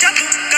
duck.